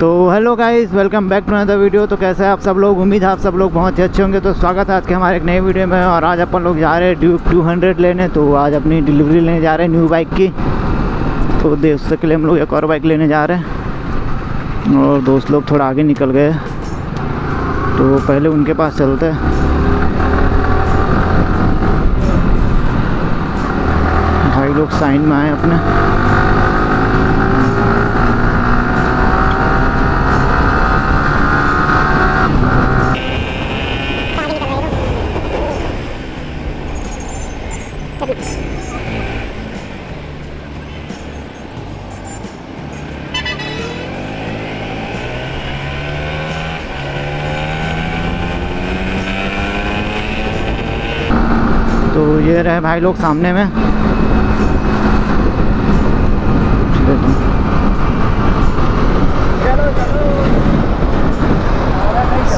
तो hello guys welcome back to another video तो कैसे हैं आप सब लोग? उम्मीद है आप सब लोग बहुत ही अच्छे होंगे। तो स्वागत है आज के हमारे एक नए वीडियो में और आज अपन लोग जा रहे हैं ड्यूक 200 लेने। तो आज अपनी डिलीवरी लेने जा रहे हैं न्यू बाइक की। तो दोस्त के लिए हम लोग एक और बाइक लेने जा रहे हैं। और दोस्त लोग थोड़ा आगे निकल गए। तो पहले उनके पास चलते भाई लोग साइन में आए अपने। तो ये रहे भाई लोग सामने में।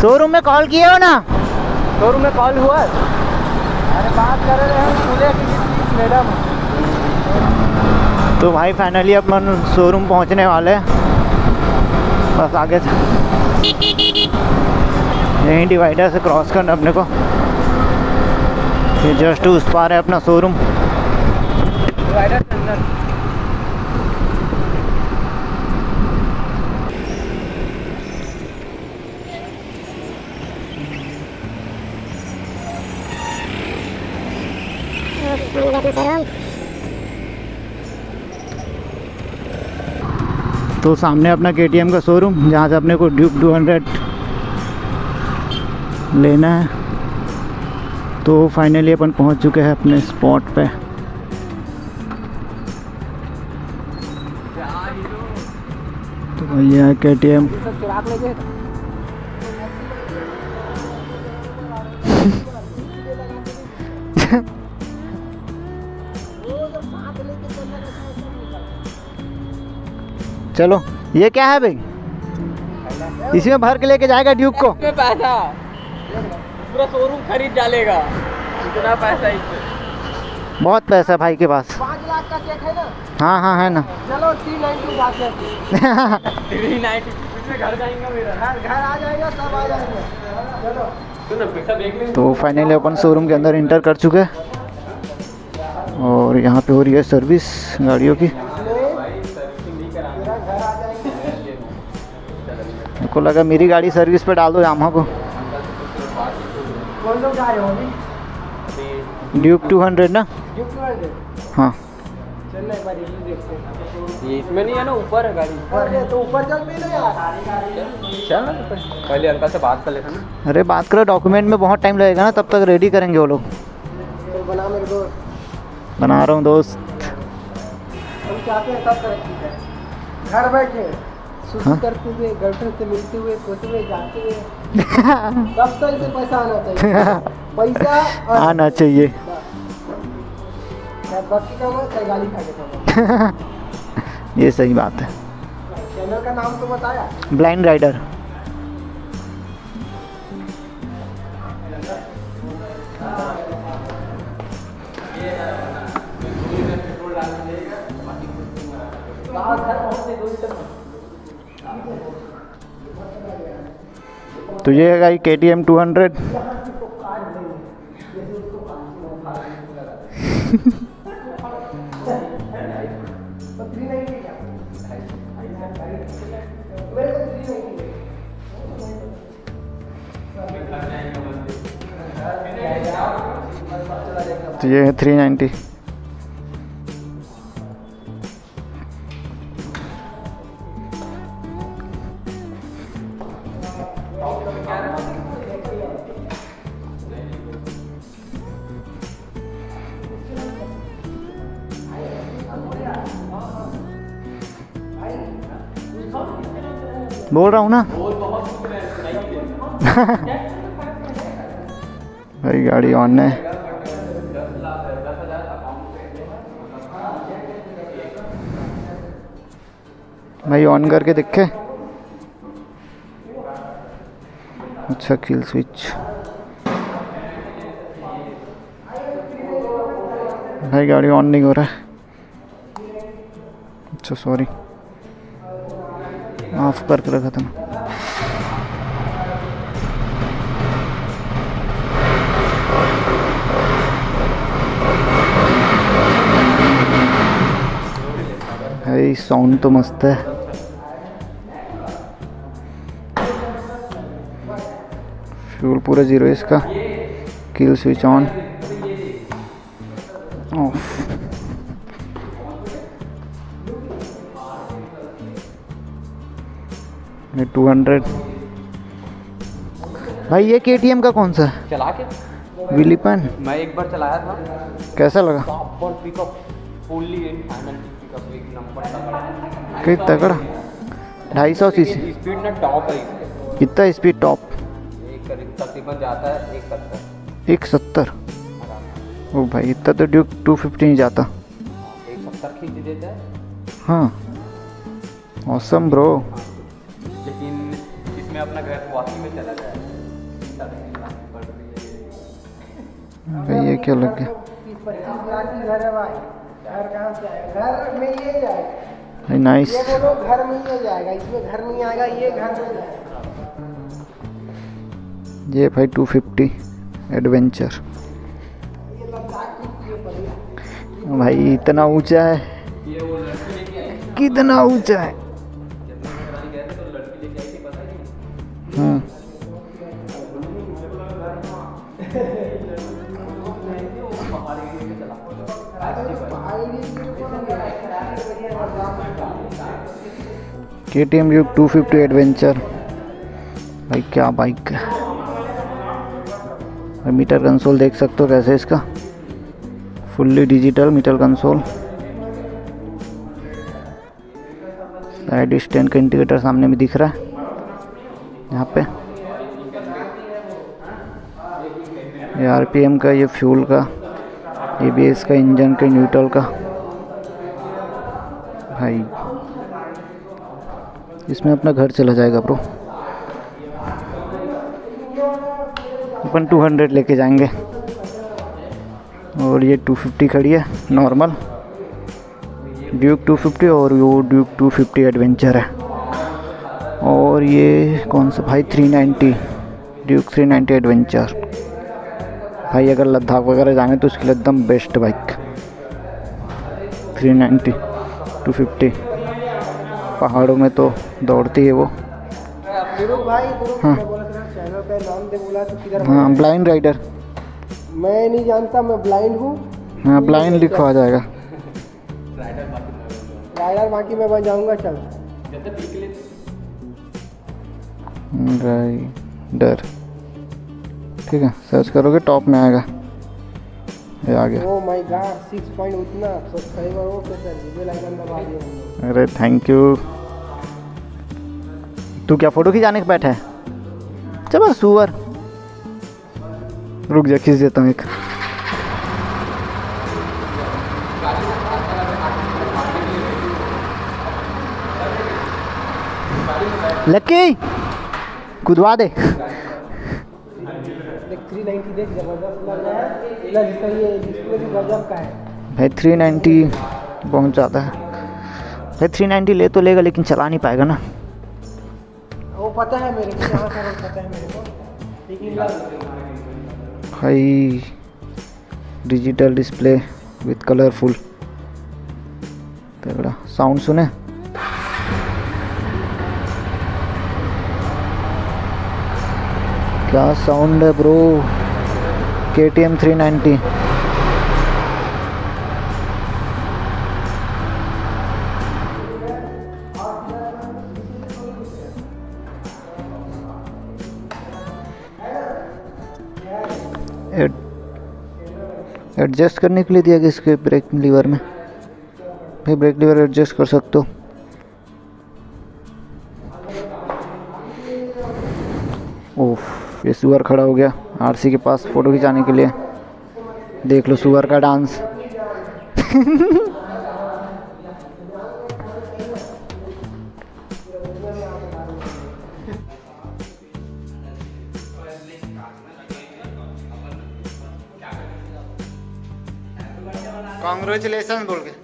शोरूम में कॉल किया हो ना? शोरूम में कॉल हुआ है। अरे बात कर रहे हैं तो भाई फाइनली अपन शोरूम पहुँचने वाले बस आगे से। यहीं डिवाइडर से क्रॉस करना अपने को। ये जस्ट उस पार है अपना शोरूम डिवाइडर तो सामने अपना के का शोरूम जहाँ से अपने को ड्यूक 200 लेना है। तो फाइनली अपन पहुँच चुके हैं अपने स्पॉट पे। तो भैया के टी एम चलो ये क्या है भाई? इसमें भर के लेके जाएगा ड्यूक को। पैसा। पूरा शोरूम खरीद डालेगा। इतना पैसा इसमें बहुत पैसा है भाई के पास। पाँच लाख का चेक है ना? हाँ हाँ है ना। चलो थ्री नाइन्टी है। घर जाएँगे मेरा। घर घर आ जाएगा सब आ जाएँगे। चलो। सुनो पैसा देख लेंगे तो फाइनली अपन शोरूम के अंदर इंटर कर चुके हैं। और यहाँ पे हो रही है सर्विस गाड़ियों की। मेरे को लगा मेरी गाड़ी सर्विस पे डाल दो यामा को। कौन लोग जा रहे अभी ड्यूक 200 ना टू हंड्रेड हाँ देखते हैं। ये इसमें नहीं है ना ऊपर है गाड़ी। तो ऊपर चल भी यार चल पहले अंकल से बात कर लेते अरे बात करो डॉक्यूमेंट में बहुत टाइम लगेगा ना तब तक रेडी करेंगे वो लोग। बना रहा हूँ दोस्त। हैं घर बैठे हाँ? करते हुए गर्लफ्रेंड से मिलते हुए खोते हुए जाते हुए। सब तरह से पैसा आना चाहिए। पैसा आना चाहिए। ये सही बात है। चैनल का नाम तो बताया। Blind rider. तो ये है गाड़ी के टी एम टू हंड्रेड तो ये है थ्री नाइन्टी बोल रहा हूँ ना? भाई गाड़ी ऑन है। भाई ऑन करके देखे। अच्छा किल स्विच भाई गाड़ी ऑन नहीं हो रहा है। अच्छा सॉरी ऑफ़ करके रखा था भाई साउंड तो मस्त है। फ्यूल पूरा ज़ीरो इसका। किल स्विच ऑन ऑफ़ ये टू हंड्रेड भाई ये केटीएम का कौन सा? है चला के? विलीपन। मैं एक बार चलाया था। कैसा लगा? Top pickup fully in final pickup एक नंबर तगड़ा कि ढाई सौ सी सी स्पीड ना टॉप है कितना स्पीड टॉप एक तकरीबन जाता है एक सत्तर। एक सत्तर। ओ भाई इतना तो ड्यूक टू फिफ्टी नहीं जाता। एक सत्तर खींच देता है। हाँ। औसम ब्रो लेकिन इसमें अपना घर वॉकिंग में चला जाए भाई ये क्या लग गया? घर भाई घर कहाँ से आएगा घर में ये जाएगा भाई नाइस ये बोलो घर में ये जाएगा इसमें घर नहीं आएगा ये घर में जाएगा। ये भाई टू फिफ्टी एडवेंचर भाई इतना ऊँचा है। कितना ऊँचा है? K T M two fifty adventure भाई, क्या बाइक है? मीटर कंसोल देख सकते हो कैसे इसका? Fully digital meter console side stand का इंडिकेटर सामने में दिख रहा है। यहाँ पे। ये आरपीएम का, ये फ्यूल का, ये एबीएस का इंजन का न्यूट्रल का। भाई, इसमें अपना घर चला जाएगा ब्रो अपन 200 लेके जाएँगे। और ये 250 खड़ी है नॉर्मल ड्यूक 250 और वो ड्यूक 250 एडवेंचर है। और ये कौन सा? भाई 390 ड्यूक 390 एडवेंचर भाई अगर लद्दाख वगैरह जाएँगे तो उसके लिए एकदम बेस्ट बाइक 390 250 पहाड़ों में तो दौड़ती है वो। हाँ। मैं बोला था चैनल पे नाम दे बोला तो किधर हाँ ब्लाइंड राइडर मैं नहीं जानता मैं ब्लाइंड हूँ। हाँ ब्लाइंड लिखवा जाएगा। राइडर बाकी मैं बन जाऊँगा चल। राइडर ठीक है सर्च करोगे टॉप में आएगा। ये आ गया। Oh my god six point उतना सब्सक्राइबर हो के सर बेल आइकन दबा दिए अरे थैंक यू तू क्या फ़ोटो खिंचाने के बैठा है? चलो सुअर। रुक जा खींच देता हूँ एक। लक्की कुदवा दे। देख 390 देख ज़बरदस्त लग रहा प्लस इसका ये डिस्प्ले भी गजब का भाई थ्री नाइन्टी बहुत ज़्यादा है। भाई थ्री नाइन्टी ले तो लेगा लेकिन चला नहीं पाएगा ना। वो है मेरे को पता है मेरे को। भाई डिजिटल डिस्प्ले विथ कलरफुल तगड़ा साउंड सुने? क्या साउंड है bro K T M three ninety adjust करने के लिए दिया गया इसके ब्रेक लीवर में। भाई ब्रेक लीवर एडजस्ट कर सकते हो। ये सुअर खड़ा हो गया आरसी के पास फ़ोटो खिंचाने के लिए। देख लो सुअर का डांस। कॉन्ग्रेचुलेसन बोल के।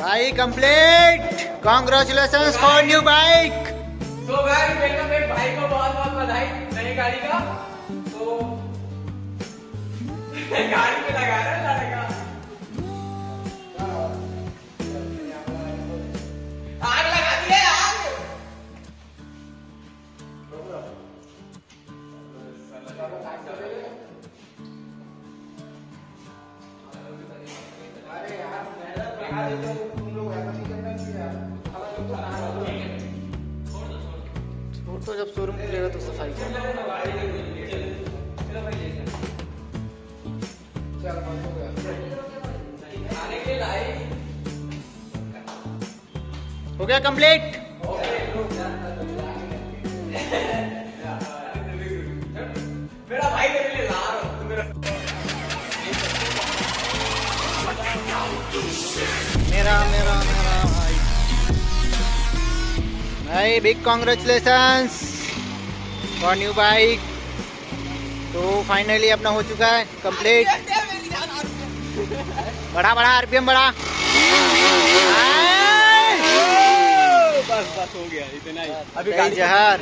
भाई complete congratulation for new bike तो गाइस वेलकम बैक भाई को बहुत बहुत बधाई नई गाड़ी का। तो गाड़ी पे लगा रहा है लड़का आग लगा दिए आग! तो जब शोरूम खुलेगा तो सफ़ाई कर। हो गया कंप्लीट भाई big congratulations for new bike तो फाइनली अपना हो चुका है कंप्लीट बड़ा बड़ा आरपीएम बड़ा बस बस हो गया इतना ही। अभी जहर